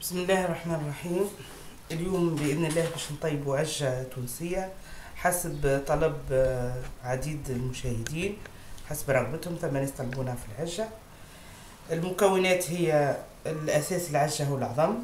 بسم الله الرحمن الرحيم. اليوم بإذن الله باش نطيبوا عجة تونسية حسب طلب آه، عديد المشاهدين حسب رغبتهم ثم ناس يطلبونها في العجة. المكونات هي الأساس العجة هو العظم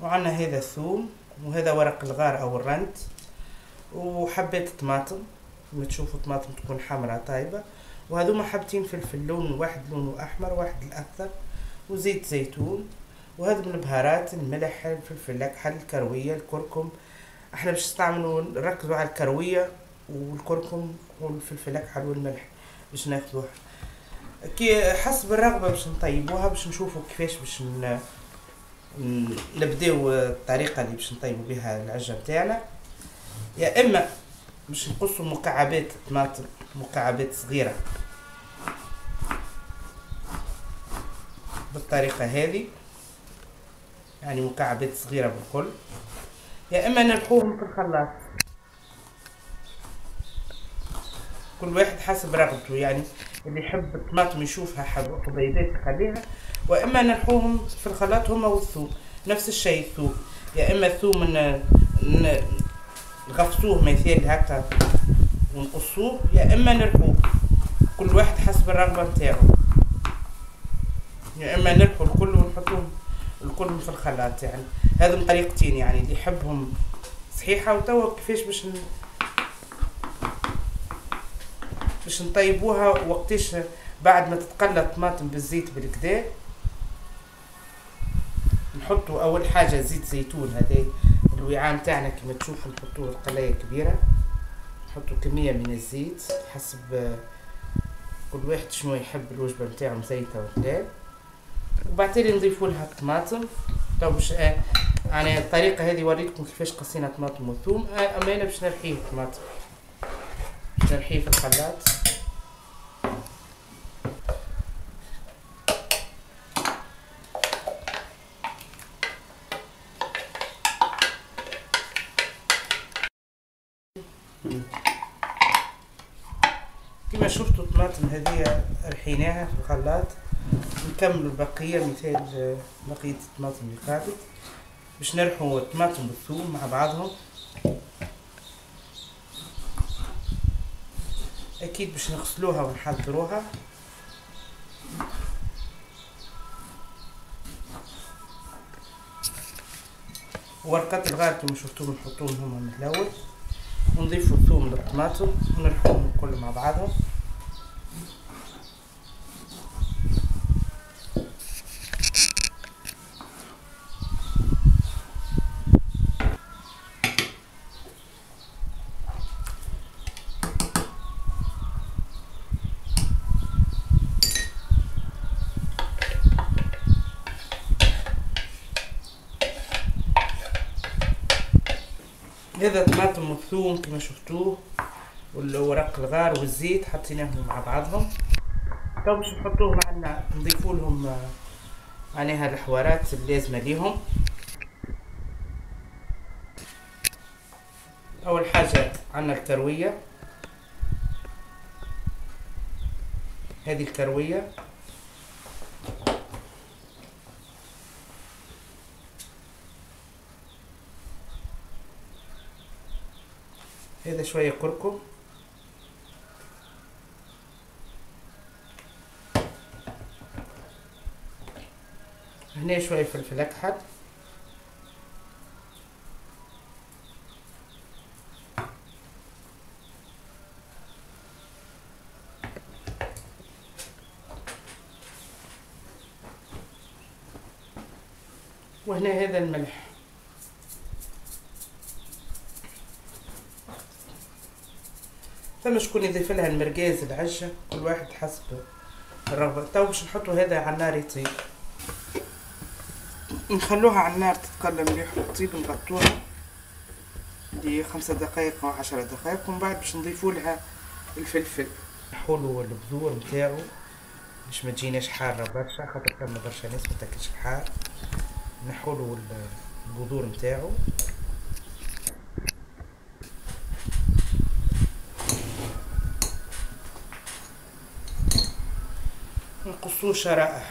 وعنا هذا الثوم وهذا ورق الغار أو الرند وحبات طماطم. كما تشوفوا طماطم تكون حمراء طيبة وهذوما حبتين فلفل لون واحد لونه أحمر واحد الأكثر وزيت زيتون. وهذا من البهارات الملح الفلفل الأكحل الكروية الكركم. إحنا باش نستعملوا نركزوا على الكروية والكركم والفلفل الأكحل والملح باش ناخذوها كي حسب الرغبة باش نطيبوها باش نشوفوا كيفاش باش ن... نبداو الطريقة اللي باش نطيبوا بها العجة بتاعنا يا إما باش نقصوا مكعبات طماطم مكعبات صغيرة. بالطريقة هذه. يعني مكعبات صغيرة بالكل. يا إما نلحوهم في الخلاط. كل واحد حسب رغبته يعني اللي يحب الطماطم يشوفها حب- حبيبات يخليها وإما نلحوهم في الخلاط هما والثوم نفس الشيء الثوم. يا إما الثوم نغفصوه مثال هكا ونقصوه يا إما نلحوه. كل واحد حسب الرغبة نتاعو. يا إما نلحو الكل ونحطوهم الكل في الخلاط يعني. هذم طريقتين يعني اللي يحبهم صحيحة وتوا كيفاش باش ن... باش نطيبوها وقتاش بعد ما تتقلى الطماطم بالزيت بالكدا. نحطوا أول حاجة زيت زيتون هذا الوعاء متاعنا كما تشوفوا نحطوه قلاية كبيرة. نحطوا كمية من الزيت حسب كل واحد شنو يحب الوجبة متاعو مزيته ولا وبعدين نضيفوا لها الطماطم. تو باش آه، يعني الطريقة هذه وريتكم كيفاش قصينا طماطم وثوم. آه، أما أنا باش نرحيه الطماطم. باش نرحيه في الخلاط. كما شفتوا الطماطم هذه رحيناها في الخلاط. نكمل البقية مثال بقية الطماطم اللي فاتت. باش نرحوا الطماطم والثوم مع بعضهم. أكيد باش نغسلوها ونحضروها. ورقات الغار كما شفتوهم نحطوهم هما من الأول. ونضيفوا الثوم للطماطم ونرحوهم الكل مع بعضهم. هذا طماطم والثوم كما شفتوه والورق الغار والزيت حطيناهم مع بعضهم. تو باش نحطوه معنا نضيفوا لهم آه، معناها الحوارات اللازمة ليهم. أول حاجة عندنا الكروية. هذه الكروية. هذا شوية كركم. هنا شوية فلفل أكحل. وهنا هذا الملح. ثم شكون يضيف لها المرقاز العجة كل واحد حسب الرغبة. تو باش نحطوا هذا على النار يطيب. نخلوها على النار تتقلى مليح وتطيب نغطوها. لخمسة دقائق أو عشرة دقائق ومن بعد باش نضيفوا لها الفلفل. نحولوا البذور نتاعو. باش ما تجيناش حارة برشا خاطر فما برشا ناس ما تاكلش الحار. نحولوا البذور نتاعو. يقصوا شرائه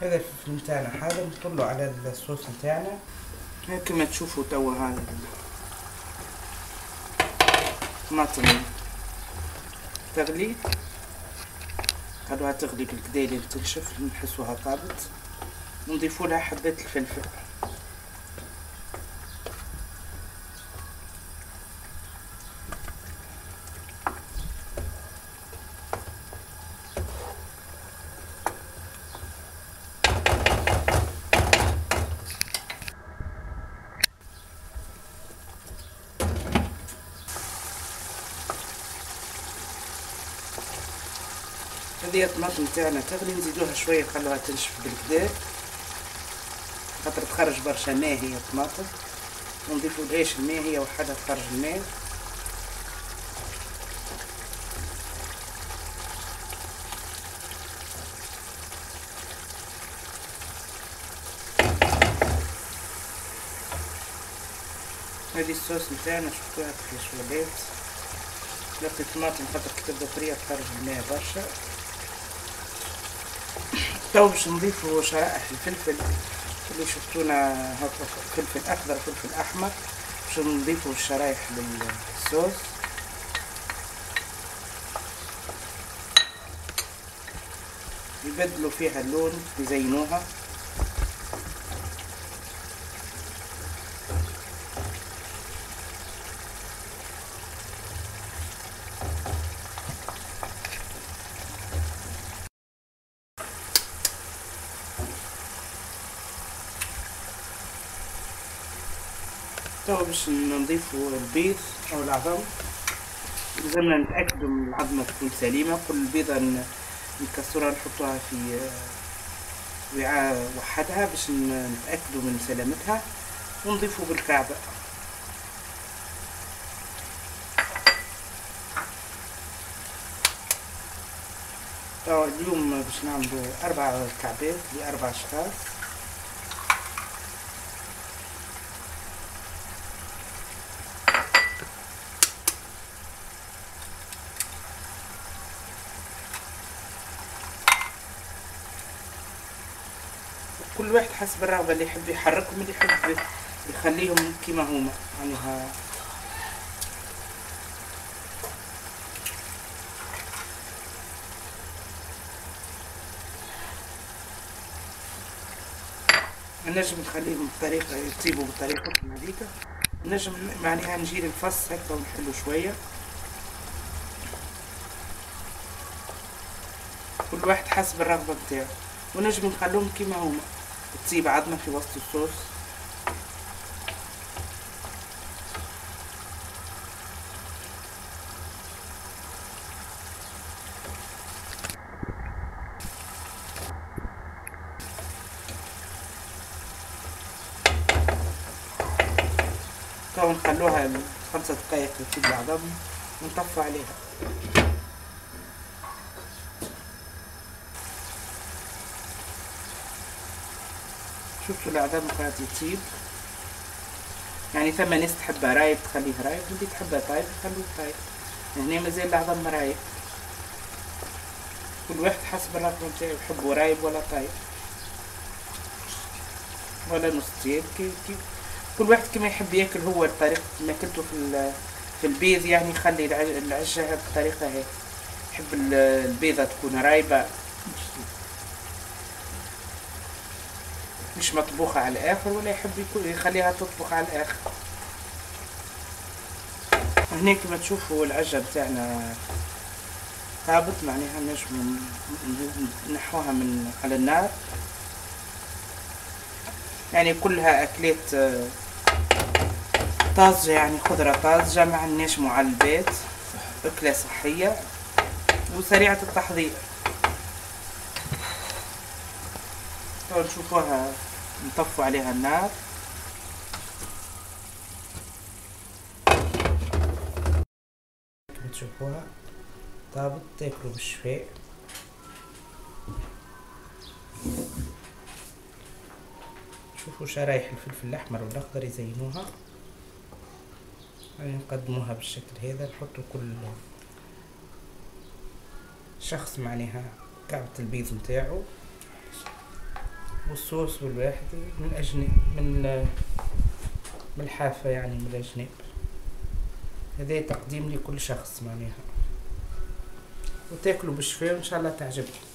هذا الفلفل نتاعنا هذا نطلو على الصوص نتاعنا. كما تشوفوا توا هذا. الطماطم تغليت خلوها تغلي بالكدا لين تنشف نحسوها طابت. نضيفوا لها حبات الفلفل هذه الطماطم تاعنا تغلي نزيدوها شوية نخلوها تنشف بالكدا. خاطر تخرج برشا ماء هي الطماطم ونضيفو لهاش الماء هي وحدها تخرج الماء. هذه الصوص نتاعنا شفتوها كيفاش ولات لقيت الطماطم خاطر كي تبدأ طرية تخرج الماء برشا. تو باش نضيفو شرائح الفلفل. اللي شفتونا هكا فلفل أخضر فلفل أحمر. باش نضيفو الشرايح للصوص يبدلوا فيها اللون يزينوها. تو باش نضيفو البيض أو العظم. لازمنا نتاكدوا من العظمة تكون سليمة. كل بيضه نكسرها نحطوها في وعاء وحدها باش نتاكدوا من سلامتها. ونضيفو بالكعبة. اليوم باش نعملو أربع كعبات لأربع أشخاص. كل واحد حسب الرغبة اللي يحب يحركهم اللي يحب يخليهم كيما هما. يعني ها. نجم نخليهم بطريقة يطيبوا بطريقتهم هذيك. نجم معناها نجير الفص هكا ونحلو شوية. كل واحد حسب الرغبة بتاعه. ونجم نخلوهم كيما هما. تسيب عظمة في وسط الصوص. تو نخلوها خمسة دقايق تسيب العظم ونطفى عليها. شوفوا العظام قاعد يطيب يعني ثم ناس تحبها رايب تخليه رايب. واللي تحبها طايب تخلوه طايب هنا مازال العظم رايب. كل واحد حسب الرغبة نتاعو يحبو رايب ولا طايب ولا نص طيب. كل واحد كما يحب ياكل هو الطريقة ماكلته في في البيض يعني يخلي العجة بالطريقة هيك. يحب البيضة تكون رايبة. مش مطبوخة على الآخر ولا يحب يخليها تطبخ على الآخر. هنا كما تشوفوا العجة بتاعنا. طابت معناها نجم نحوها من على النار. يعني كلها أكلات طازجة يعني خضرة طازجة مع الناش معلبات أكلة صحية وسريعة التحضير. نشوفوها. نطفوا عليها النار. تشوفوها طابت تاكلوا بالشفاء. شوفوا شرايح الفلفل الأحمر والأخضر يزينوها. يعني نقدموها بالشكل هذا نحطوا كل شخص معناها كعبة البيض نتاعو. والصوص بالواحد من أجنب من من الحافة يعني من الأجناب هذا تقديم لكل شخص معناها. وتاكلوا بالشفاء وإن شاء الله تعجبكم.